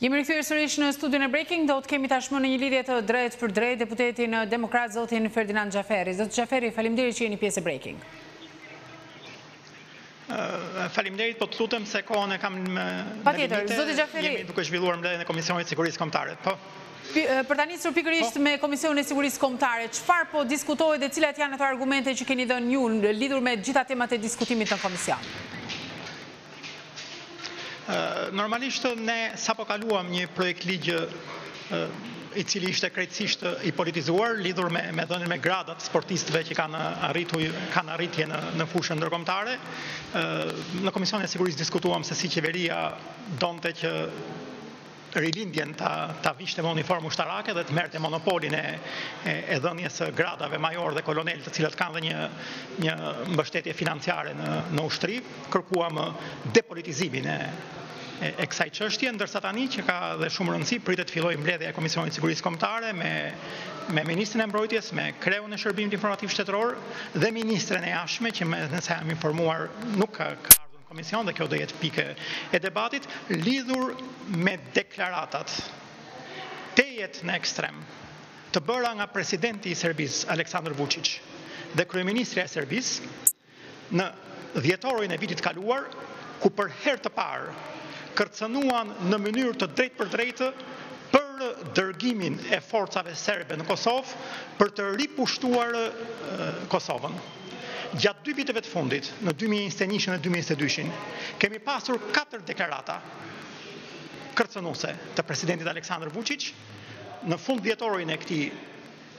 Jemi rikthyer sërish në studion e Breaking, do të kemi tashmë në një lidhje të drejtpërdrejtë deputetin demokrat zotin Ferdinand Xhaferi. Zoti Xhaferi, faleminderit që jeni pjesë e Breaking. Faleminderit, po të lutem se kohën e kam në limite, jemi duke zhvilluar mbledhjen e Komisionit të Sigurisë Kombëtare. Po. Për ta nisur pikërisht me Komisionin e Sigurisë Kombëtare, çfarë po diskutohet dhe cilat janë ato argumente që keni dhënë ju lidhur me gjitha temat e diskutimit në komision? Normalisht ne sapo kaluam një projektligj i cili ishte krejtësisht i politizuar lidhur me me dhënien me gradat të sportistëve që kanë arritur kanë arritje në në fushën ndërkombëtare. Në Komisionin e Sigurisë diskutuam se si qeveria donte që rilindjen ta ta vishte me uniformë ushtarake dhe të merrte monopolin e e, e dhënies së gradave major dhe kolonel, të cilat kanë dhe një një mbështetje financiare në në ushtri, kërkuam depolitizimin e e, e kësaj çështjeje, ndërsa tani që ka dhe shumë rëndësi pritet të fillojë mbledhja e Komisionit të Sigurisë Kombëtare me me ministrin e Mbrojtjes, me kreun e Shërbimit Informativ Shtetëror dhe ministren e Jashtme që me sa jam informuar nuk ka, ka Komision dhe kjo do jetë pika e debatit lidhur me deklaratat tejet në ekstrem të bëra nga presidenti i Serbisë Aleksandër Vuçiç dhe kryeministrja e Serbisë në dhjetorin e vitit të kaluar ku për herë të parë kërcënuan në mënyrë të drejtpërdrejtë për dërgimin e forcave serbe në Kosovë për të ripushtuar Kosovën. Gjatë dy viteve të fundit, në dy mijë e njëzet e njëshin dhe dy mijë e njëzet e dyshin, kemi pasur katër deklarata kërcënuese të presidentit Aleksandër Vuçiç, në fund dhjetorin e këtij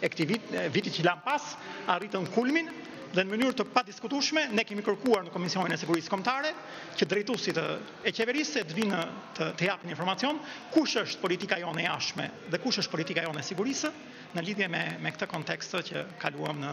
e këtij vit, viti që lamë pas, arritën kulmin dhe në mënyrë të padiskutueshme ne kemi kërkuar në Komisionin e Sigurisë Kombëtare që drejtuesit e qeverisë të vinë të, të japin informacion kush është politika jonë e jashtme dhe kush është politika jonë e sigurisë në lidhje me me këtë kontekst që kaluam në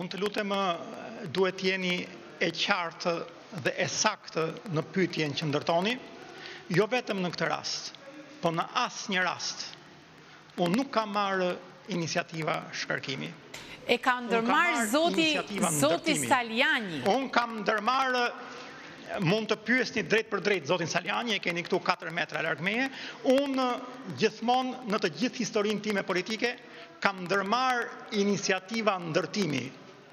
Unë të lutem duhet të jeni e qartë dhe e saktë në pyetjen që ndërtoni, jo vetëm në këtë rast, po në asnjë rast, unë nuk kam marrë iniciativa shkarkimi. E ka ndërmarrë zoti Salianji. Unë kam ndërmarrë... Mund të pyesni drejtpërdrejt zotin Salianji, e keni këtu 4 metra larg meje. Unë gjithmonë në të gjithë historinë time politike kam ndërmarrë iniciativa ndërtimi,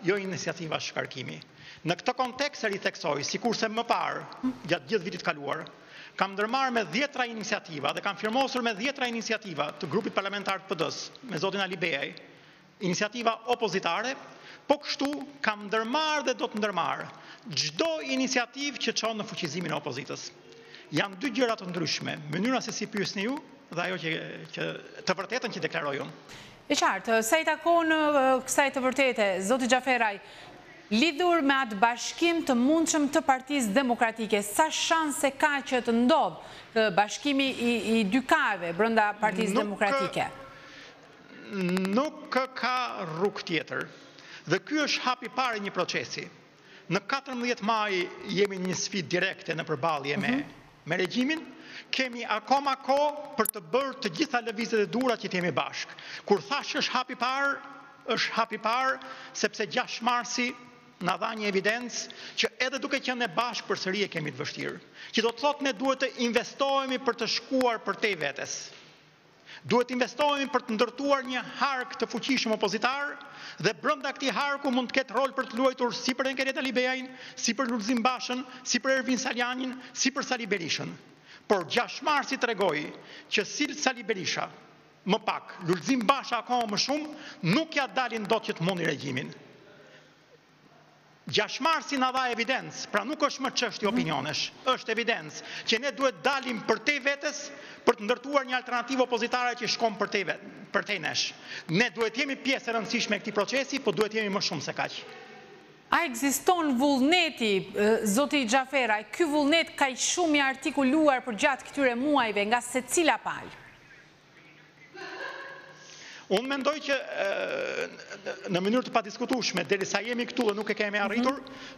jo iniciativa shkarkimi. Në këtë kontekst e ritheksoj, sikurse më parë, gjatë gjithë vitit të kaluar, kam ndërmarrë me dhjetra iniciativa dhe kam firmosur me dhjetra iniciativa të grupit parlamentar të PD-së me zotin Alibeaj, Iniciativa opozitare, Po kështu, kam ndërmarrë dhe do të ndërmarrë çdo iniciativë që çon në fuqizimin e opozitës. Janë dy gjëra të ndryshme, mënyra se si pyesni ju dhe ajo që, që të vërtetën që deklaroj unë. E qartë. Sa i takon kësaj të vërtete, zoti Xhaferaj, lidhur me atë bashkim të mundshëm të Partisë Demokratike, sa shanse ka që të ndodhë bashkimi i dy kaheve brenda Partisë Demokratike? Nuk ka rrugë tjetër. Dhe ky është hap i parë i një procesi. Në katërmbëdhjetë maj jemi në një sfidë direkte në përballje me mhm. me regjimin, kemi akoma kohë për të bërë të gjitha lëvizjet e duhura që të jemi bashkë. Kur thashë është hap i parë, është hap i parë sepse 6 marsi na dha një evidencë që edhe duke qenë bashkë përsëri e kemi të vështirë. Që do të thotë ne duhet të investohemi për të shkuar përtej vetes. Duhet të investohemi për të ndërtuar një hark të fuqishëm opozitar dhe brenda këtij harku mund të ketë rol për të luajtur si për Enkelejd Alibeajn, si për Lulzim Bashën, si për Ervin Salianjin, si për Sali Berishën. Por gjashtë marsi tregoi që si Sali Berisha më pak, Lulzim Basha akoma më shumë, nuk ia dalin dot që të mundin regjimin. Gjashtë marsi na dha evidencë, pra nuk është më çështje opinionesh, është evidencë, që ne duhet dalim përtej vetes për të ndërtuar një alternativë opozitare që shkon përtej përtej nesh. Ne duhet të jemi pjesë e rëndësishme e këtij procesi, po duhet të jemi më shumë se kaq. A ekziston vullneti, zoti Xhaferaj, ky vullnet kaq shumë i artikuluar përgjatë këtyre muajve nga secila palë? Unë mendoj që në mënyrë të padiskutueshme, derisa jemi këtu dhe nuk e kemi mhm. arritur,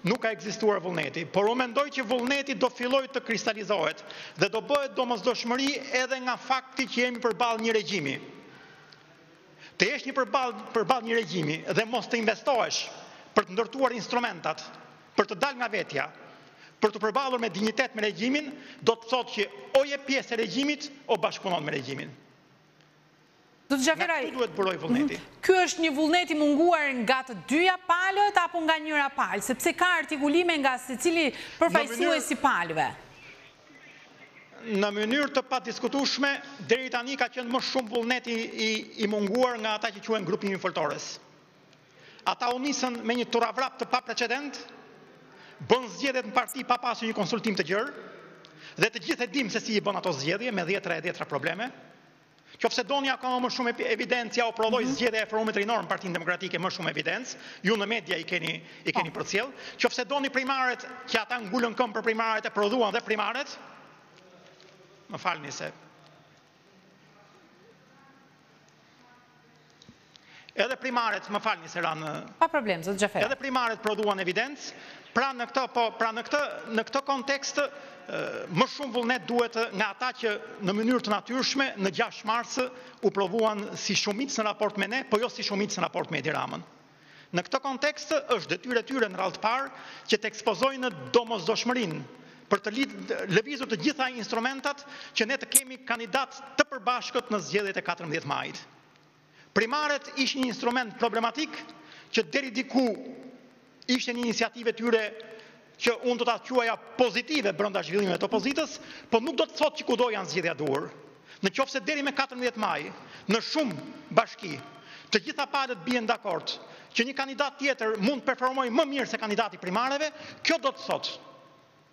nuk ka ekzistuar vullneti. Por unë mendoj që vullneti do fillojë të kristalizohet dhe do bëhet domosdoshmëri edhe nga fakti që jemi përballë një regjimi. Të jesh një përballë përballë një regjimi dhe mos të investohesh për të ndërtuar instrumentat Për të dalë nga vetja, për t'u përballur me dinjitet me regjimin, do të thotë që o je pjesë e regjimit, o bashkëpunon me regjimin. Zoti Xhaferaj. Nga këtu duhet të burojë vullneti. Mhm. Ky është një vullnet i munguar nga të dyja palët apo nga njëra palë, sepse ka artikulime nga secili përfaqësues i palëve. Në mënyrë të padiskutueshme, deri tani ka qenë më shumë vullneti i munguar nga ata që quhen grupimi i Foltores. Ata u nisën me një turavrap të paprecedentë, bënë zgjedhjet në parti pa pasur një konsultim të gjerë, dhe të gjithë e dimë se si i bënë ato zgjedhje, me dhjetëra e dhjetëra probleme. Qofse doni akoma më shumë evidencë, jua prodhoi mm -hmm. zgjedhja e forumit rinor në Partinë Demokratike më shumë evidencë. Ju në media i keni i keni po. përcjell. Qofse doni primaret, që ata ngulën këmbë për primaret e prodhuan dhe primaret. Më falni se Edhe primaret, më falni se ra në... Pa problem, zot Xhafer. Edhe primaret provuan evidencë, pra në këtë, po, pra në këtë, në këtë kontekst, më shumë vullnet duhet nga ata që në mënyrë të natyrshme në 6 mars u provuan si shumicë në raport me ne, po jo si shumicë në raport me Edi Ramën. Në këtë kontekst është detyrë e tyre në radhë të parë që të ekspozojnë domosdoshmërinë për të lëvizur të gjitha instrumentat që ne të kemi kandidat të përbashkët në zgjedhjet e 14 majit. Primaret ishin një instrument problematik që deri diku ishte një iniciativë e tyre që unë do ta quaja pozitive brenda zhvillimeve të opozitës, po nuk do të thotë që kudo janë zgjidhja e duhur. Në qoftë se deri me katërmbëdhjetë maj, në shumë bashki, të gjitha palët bien dakord që një kandidat tjetër mund të performojë më mirë se kandidati i primareve, kjo do të thotë,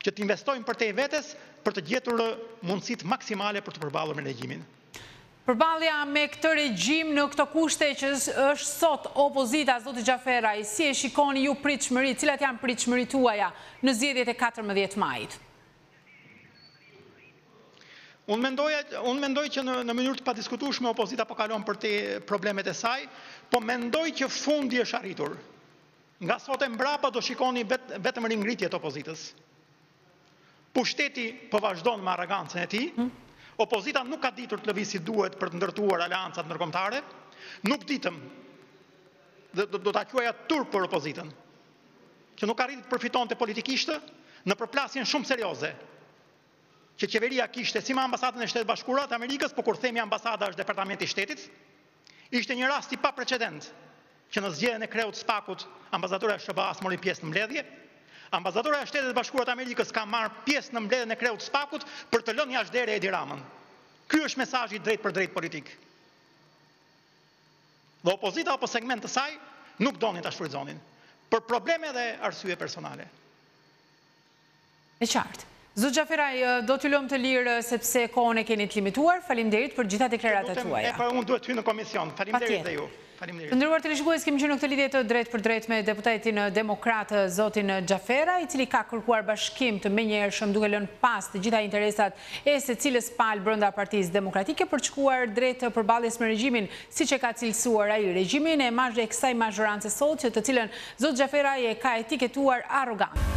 që të investojmë përtej vetes për të gjetur mundësitë maksimale për t'u përballur me regjimin. Përballja me këtë regjim në këto kushte që është sot opozita, zoti Xhaferaj, si e shikoni ju pritshmëritë, cilat janë pritshmëritë tuaja në zgjedhjet e katërmbëdhjetë majit? Unë mendoja, unë mendoj që në, në mënyrë të padiskutueshme opozita po kalon për te problemet e saj, po mendoj që fundi është arritur. Nga sot e mbrapa do shikoni vetëm ringritje të opozitës. Pushteti po vazhdon me arrogancën e tij. Hm? Opozita nuk ka ditur të lëvizë si duhet për të ndërtuar aleancat ndërkombëtare. Nuk ditëm. Dhe do, do ta quaja turp për opozitën. Që nuk arriti të përfitonte politikisht në përplasjen shumë serioze që qeveria kishte si me ambasadën e Shteteve të Bashkuara të Amerikës, po kur themi ambasada është Departamenti i Shtetit, Ishte një rast i paprecedent që në zgjedhjen e kreut të SPAK-ut, ambasadorja e SHBA-së mori pjesë në mbledhje. Ambasadorja e Shtetet e Bashkuara të Amerikës ka marrë pjesë në mbledhjen e kreut të SPAK-ut për të lënë jashtë dere Edi Ramën. Ky është mesazhi i drejtpërdrejtë politik. Dhe opozita apo segmente të saj nuk donin ta shfrytëzonin për probleme dhe arsye personale. E qartë. Zot Xhaferaj, do t'ju lëmë të lirë sepse kohën e keni të limituar. Faleminderit për të gjitha deklaratat tuaja. Të lutem, e pra unë duhet të hyj në komision. Faleminderit dhe ju. Faleminderit. Të nderuar teleshikues, kemi qenë në këtë lidhje të drejtpërdrejtë me deputetin demokrat, zotin Xhaferaj, i cili ka kërkuar bashkim të menjëhershëm duke lënë pas të gjitha interesat e secilës palë brenda Partisë Demokratike për të shkuar drejt përballjes me regjimin, siç e ka cilësuar ai, regjimin e mazh e kësaj mazhorance sot që të cilën zot Xhaferaj e ka etiketuar arrogant.